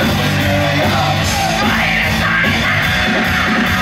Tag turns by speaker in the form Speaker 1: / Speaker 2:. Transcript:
Speaker 1: Fire! Fire! Fire!